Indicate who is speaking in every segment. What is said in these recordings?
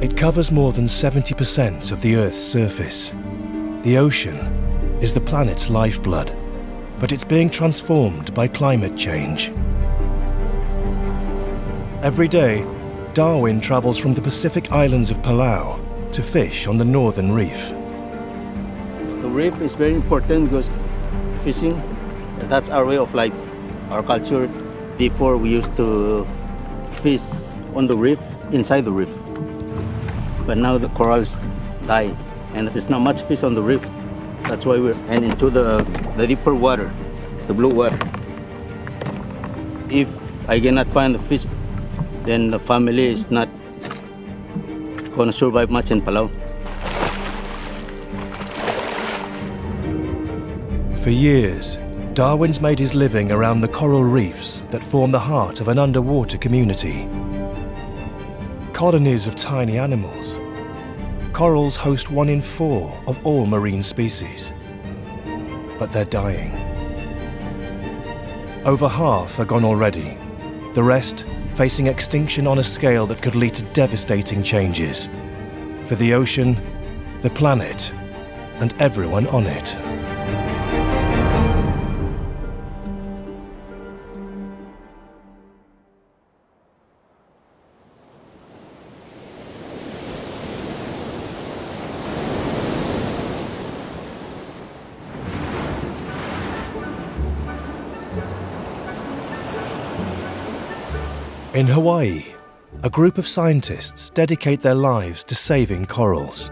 Speaker 1: It covers more than 70% of the Earth's surface. The ocean is the planet's lifeblood, but it's being transformed by climate change. Every day, Darwin travels from the Pacific islands of Palau to fish on the northern reef.
Speaker 2: Reef is very important because fishing, that's our way of life, our culture. Before we used to fish on the reef, inside the reef. But now the corals die and there's not much fish on the reef. That's why we're heading into the, the deeper water, the blue water. If I cannot find the fish, then the family is not going to survive much in Palau.
Speaker 1: For years, Darwin's made his living around the coral reefs that form the heart of an underwater community. Colonies of tiny animals. Corals host one in four of all marine species. But they're dying. Over half are gone already. The rest facing extinction on a scale that could lead to devastating changes for the ocean, the planet, and everyone on it. In Hawaii, a group of scientists dedicate their lives to saving corals.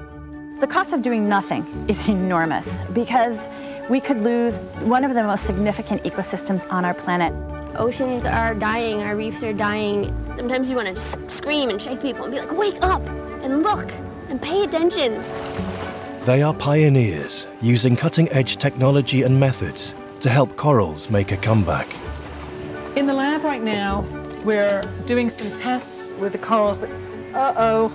Speaker 3: The cost of doing nothing is enormous because we could lose one of the most significant ecosystems on our planet.
Speaker 4: Oceans are dying, our reefs are dying. Sometimes you want to just scream and shake people and be like, wake up and look and pay attention.
Speaker 1: They are pioneers using cutting edge technology and methods to help corals make a comeback.
Speaker 5: In the lab right now, we're doing some tests with the corals that, uh-oh.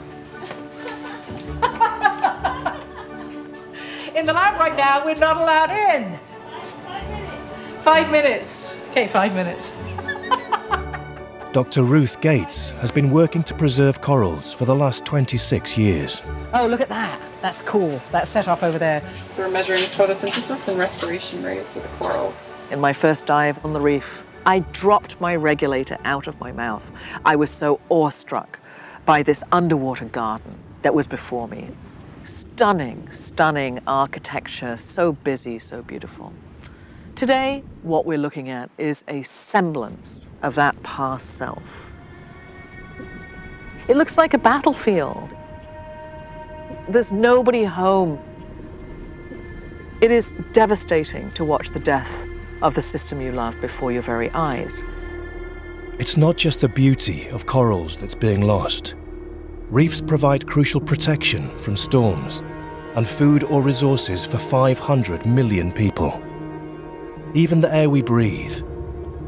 Speaker 5: in the lab right now, we're not allowed in. Five minutes. Okay, five minutes.
Speaker 1: Dr. Ruth Gates has been working to preserve corals for the last 26 years.
Speaker 5: Oh, look at that. That's cool. That's set up over there.
Speaker 6: So we're measuring photosynthesis and respiration rates of the corals.
Speaker 7: In my first dive on the reef, I dropped my regulator out of my mouth. I was so awestruck by this underwater garden that was before me. Stunning, stunning architecture, so busy, so beautiful. Today, what we're looking at is a semblance of that past self. It looks like a battlefield. There's nobody home. It is devastating to watch the death of the system you love before your very eyes.
Speaker 1: It's not just the beauty of corals that's being lost. Reefs provide crucial protection from storms and food or resources for 500 million people. Even the air we breathe,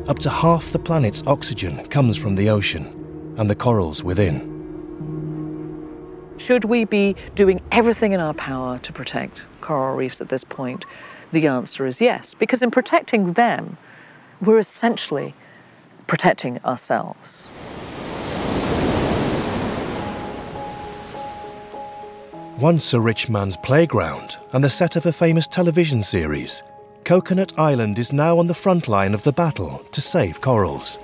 Speaker 1: up to half the planet's oxygen comes from the ocean and the corals within.
Speaker 7: Should we be doing everything in our power to protect coral reefs at this point? The answer is yes, because in protecting them, we're essentially protecting ourselves.
Speaker 1: Once a rich man's playground and the set of a famous television series, Coconut Island is now on the front line of the battle to save corals.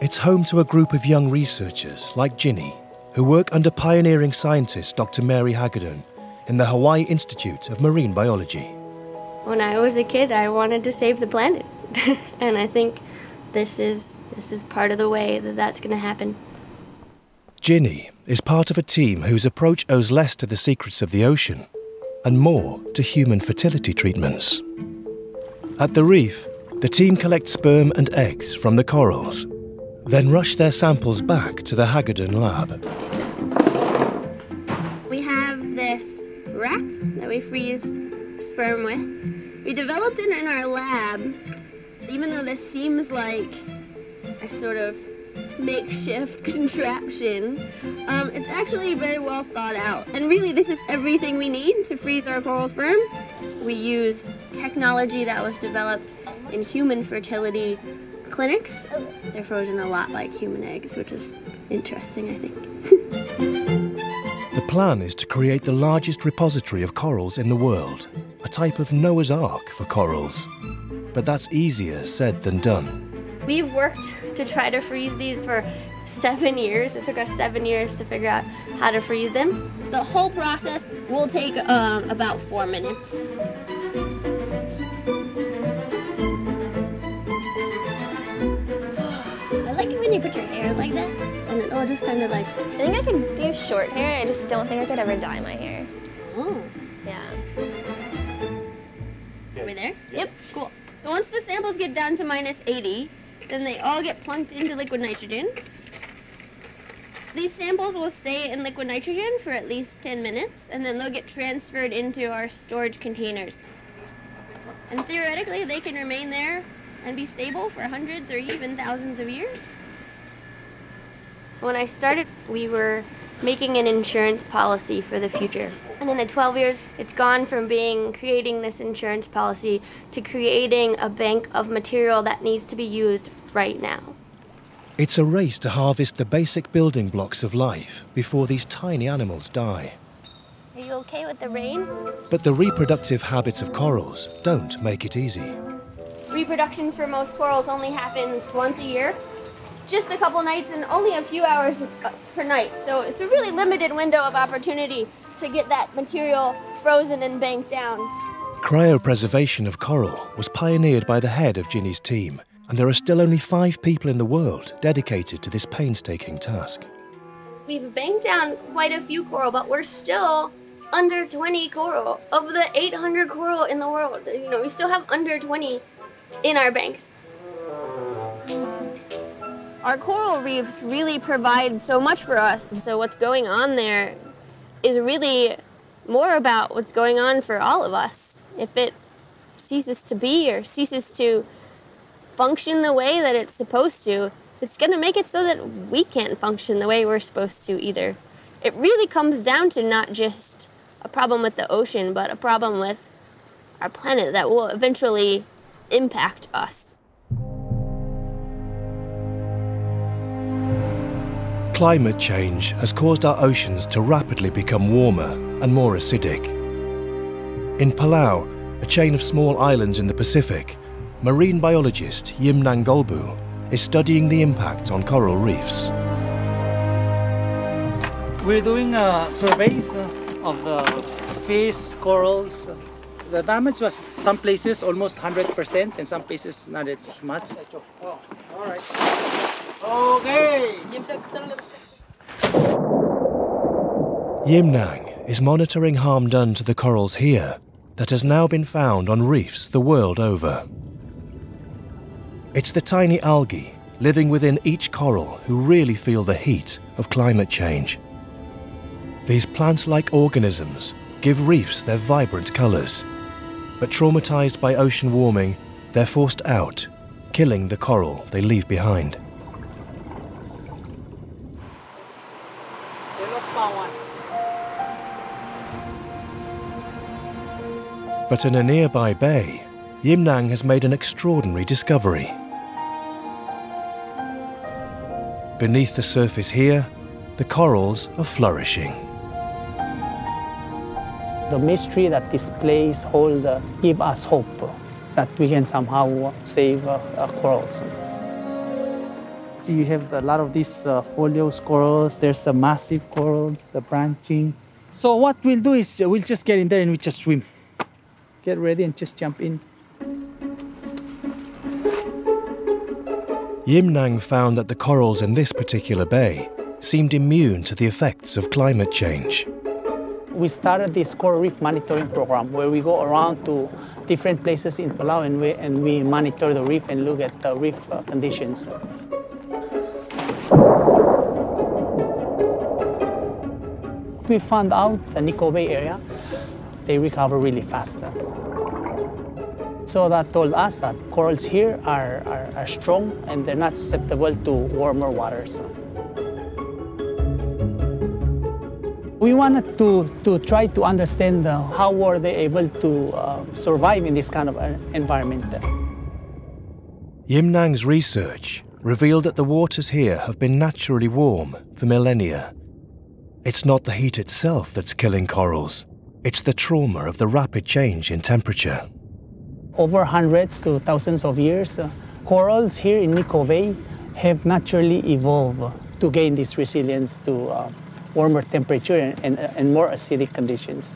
Speaker 1: It's home to a group of young researchers like Ginny, who work under pioneering scientist Dr. Mary Hagedorn in the Hawaii Institute of Marine Biology.
Speaker 4: When I was a kid, I wanted to save the planet. and I think this is, this is part of the way that that's going to happen.
Speaker 1: Ginny is part of a team whose approach owes less to the secrets of the ocean and more to human fertility treatments. At the reef, the team collects sperm and eggs from the corals, then rush their samples back to the Hagedorn lab.
Speaker 4: We have this rack that we freeze sperm with. We developed it in our lab, even though this seems like a sort of makeshift contraption. Um, it's actually very well thought out. And really, this is everything we need to freeze our coral sperm. We use technology that was developed in human fertility clinics. They're frozen a lot like human eggs, which is interesting, I think.
Speaker 1: The plan is to create the largest repository of corals in the world, a type of Noah's Ark for corals. But that's easier said than done.
Speaker 4: We've worked to try to freeze these for seven years. It took us seven years to figure out how to freeze them. The whole process will take um, about four minutes. And it all just kind of like.
Speaker 8: I think I could do short hair. I just don't think I could ever dye my hair.
Speaker 4: Oh.
Speaker 8: Yeah.
Speaker 4: Are we there? Yep. Cool. Once the samples get down to minus 80, then they all get plunked into liquid nitrogen. These samples will stay in liquid nitrogen for at least 10 minutes, and then they'll get transferred into our storage containers. And theoretically, they can remain there and be stable for hundreds or even thousands of years. When I started, we were making an insurance policy for the future. And in the 12 years, it's gone from being creating this insurance policy to creating a bank of material that needs to be used right now.
Speaker 1: It's a race to harvest the basic building blocks of life before these tiny animals die.
Speaker 4: Are you okay with the rain?
Speaker 1: But the reproductive habits of corals don't make it easy.
Speaker 4: Reproduction for most corals only happens once a year, just a couple nights and only a few hours uh, per night. So it's a really limited window of opportunity to get that material frozen and banked down.
Speaker 1: Cryopreservation of coral was pioneered by the head of Ginny's team, and there are still only five people in the world dedicated to this painstaking task.
Speaker 4: We've banked down quite a few coral, but we're still under 20 coral. Of the 800 coral in the world, you know, we still have under 20 in our banks. Our coral reefs really provide so much for us, and so what's going on there is really more about what's going on for all of us. If it ceases to be or ceases to function the way that it's supposed to, it's going to make it so that we can't function the way we're supposed to either. It really comes down to not just a problem with the ocean, but a problem with our planet that will eventually impact us.
Speaker 1: Climate change has caused our oceans to rapidly become warmer and more acidic. In Palau, a chain of small islands in the Pacific, marine biologist Yimnang Golbuu is studying the impact on coral reefs.
Speaker 9: We're doing uh, surveys of the fish, corals. The damage was some places almost 100% and some places not as much. Oh, all right. Okay.
Speaker 1: Yimnang is monitoring harm done to the corals here that has now been found on reefs the world over. It's the tiny algae living within each coral who really feel the heat of climate change. These plant like organisms give reefs their vibrant colours, but traumatized by ocean warming, they're forced out, killing the coral they leave behind. But in a nearby bay, Yimnang has made an extraordinary discovery. Beneath the surface here, the corals are flourishing.
Speaker 10: The mystery that this place holds uh, give us hope that we can somehow save uh, uh, corals.
Speaker 9: So you have a lot of these uh, foliose corals. There's the massive corals, the branching. So what we'll do is we'll just get in there and we just swim. Get ready and just jump in.
Speaker 1: Yimnang found that the corals in this particular bay seemed immune to the effects of climate change.
Speaker 10: We started this coral reef monitoring program where we go around to different places in Palau and we, and we monitor the reef and look at the reef uh, conditions. We found out the Nikko Bay area, they recover really fast. So that told us that corals here are, are, are strong and they're not susceptible to warmer waters. We wanted to, to try to understand uh, how were they able to uh, survive in this kind of uh, environment.
Speaker 1: Yimnang's research revealed that the waters here have been naturally warm for millennia. It's not the heat itself that's killing corals, it's the trauma of the rapid change in temperature.
Speaker 10: Over hundreds to thousands of years, uh, corals here in Nikko Bay have naturally evolved to gain this resilience to uh, warmer temperature and, and, and more acidic conditions.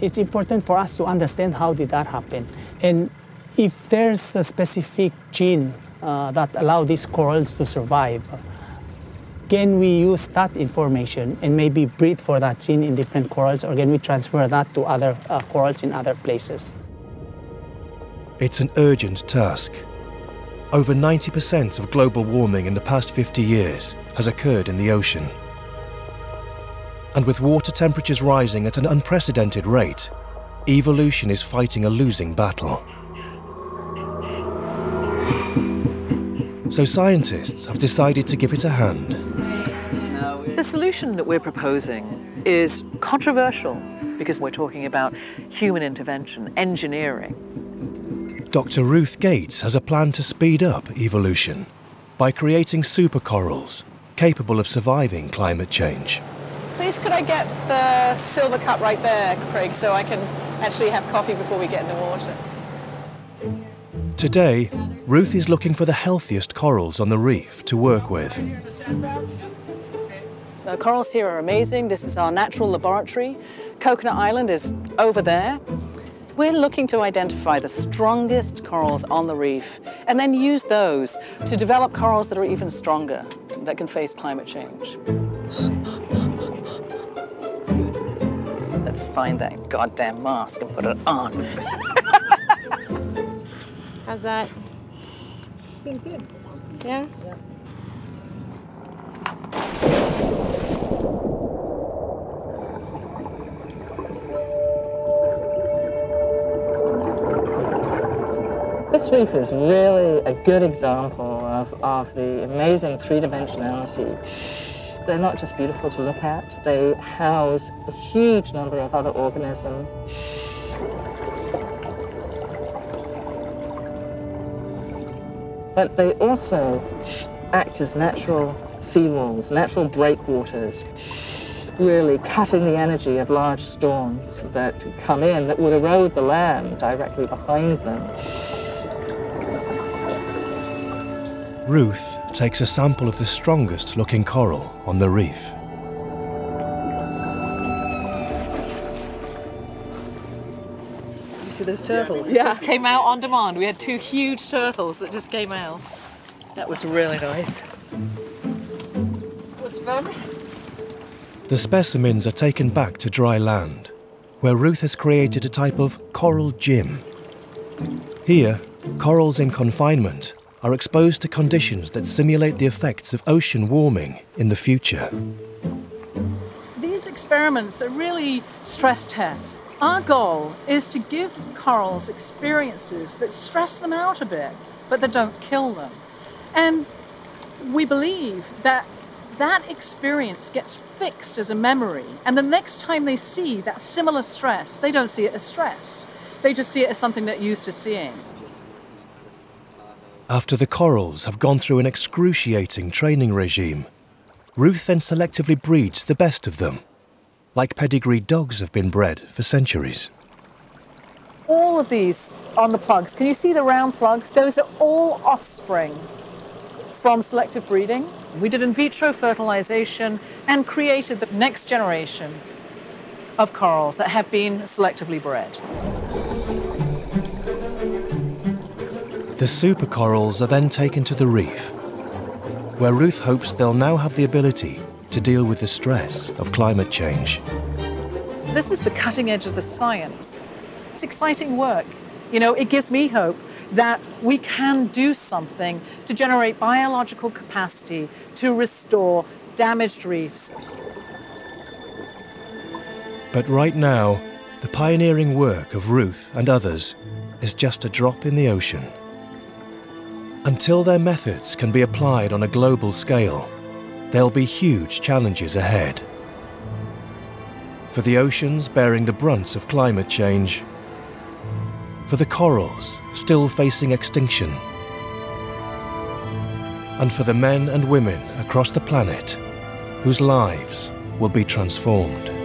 Speaker 10: It's important for us to understand how did that happen. And if there's a specific gene uh, that allow these corals to survive, can we use that information and maybe breed for that gene in different corals, or can we transfer that to other uh, corals in other places?
Speaker 1: It's an urgent task. Over 90% of global warming in the past 50 years has occurred in the ocean. And with water temperatures rising at an unprecedented rate, evolution is fighting a losing battle. So scientists have decided to give it a hand.
Speaker 7: The solution that we're proposing is controversial because we're talking about human intervention, engineering.
Speaker 1: Dr. Ruth Gates has a plan to speed up evolution by creating super corals capable of surviving climate change.
Speaker 5: Please, could I get the silver cup right there, Craig, so I can actually have coffee before we get in the water?
Speaker 1: Today, Ruth is looking for the healthiest corals on the reef to work with.
Speaker 5: The corals here are amazing. This is our natural laboratory. Coconut Island is over there. We're looking to identify the strongest corals on the reef and then use those to develop corals that are even stronger, that can face climate change. Let's find that goddamn mask and put it on.
Speaker 6: How's that?
Speaker 5: Feels good.
Speaker 6: Yeah?
Speaker 11: This reef is really a good example of, of the amazing three-dimensionality. They're not just beautiful to look at, they house a huge number of other organisms. But they also act as natural seawalls, natural breakwaters, really cutting the energy of large storms that come in that would erode the land directly behind them.
Speaker 1: Ruth takes a sample of the strongest looking coral on the reef.
Speaker 5: See those turtles? Yeah. just came out on demand. We had two huge turtles that just came out. That was really nice. It was fun.
Speaker 1: The specimens are taken back to dry land, where Ruth has created a type of coral gym. Here, corals in confinement are exposed to conditions that simulate the effects of ocean warming in the future.
Speaker 5: These experiments are really stress tests. Our goal is to give corals experiences that stress them out a bit, but that don't kill them. And we believe that that experience gets fixed as a memory, and the next time they see that similar stress, they don't see it as stress. They just see it as something they're used to seeing.
Speaker 1: After the corals have gone through an excruciating training regime, Ruth then selectively breeds the best of them, like pedigree dogs have been bred for centuries.
Speaker 5: All of these on the plugs, can you see the round plugs? Those are all offspring from selective breeding. We did in vitro fertilization and created the next generation of corals that have been selectively bred.
Speaker 1: The super corals are then taken to the reef, where Ruth hopes they'll now have the ability to deal with the stress of climate change.
Speaker 5: This is the cutting edge of the science. It's exciting work. You know, it gives me hope that we can do something to generate biological capacity to restore damaged reefs.
Speaker 1: But right now, The pioneering work of Ruth and others is just a drop in the ocean. Until their methods can be applied on a global scale, there'll be huge challenges ahead. For the oceans bearing the brunt of climate change, for the corals still facing extinction, and for the men and women across the planet whose lives will be transformed.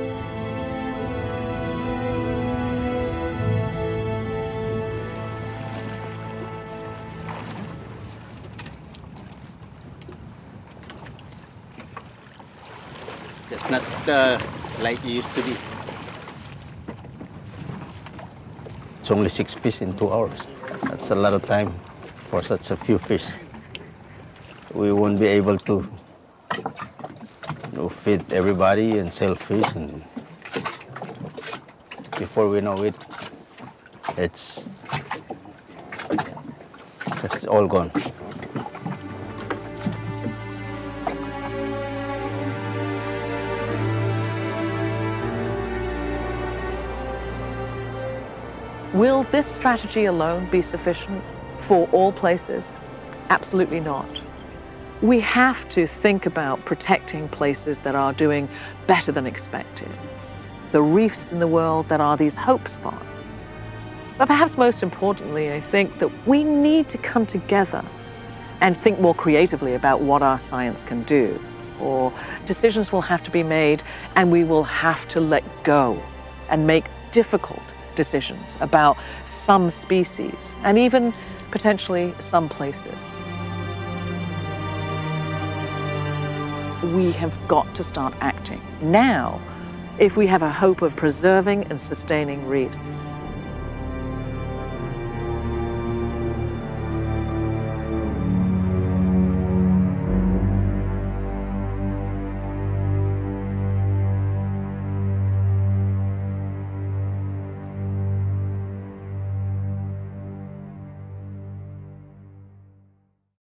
Speaker 2: Uh, like it used to be. It's only six fish in two hours. That's a lot of time for such a few fish. We won't be able to you know, feed everybody and sell fish, and before we know it, it's it's all gone.
Speaker 7: Will this strategy alone be sufficient for all places? Absolutely not. We have to think about protecting places that are doing better than expected, the reefs in the world that are these hope spots. But perhaps most importantly, I think that we need to come together and think more creatively about what our science can do. Or decisions will have to be made, and we will have to let go and make difficult decisions about some species and even potentially some places. We have got to start acting now if we have a hope of preserving and sustaining reefs